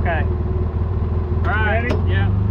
Okay. All right. Ready? Yeah.